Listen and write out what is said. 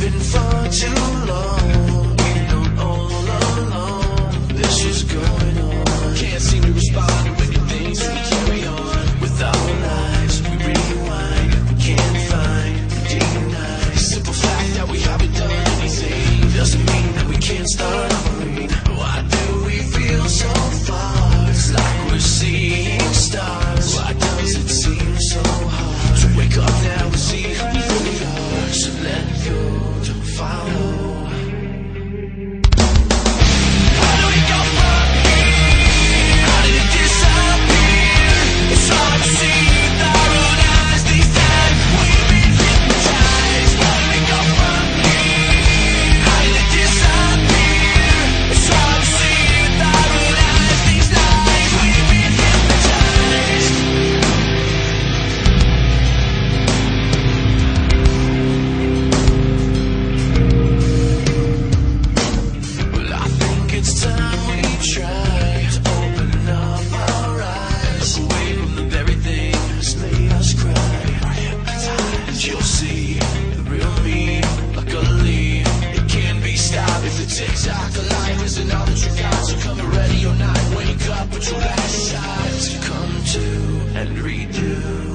been far too long. Tick-tock, a life isn't all that you got So come ready or not, wake up with your last shot Come to and redo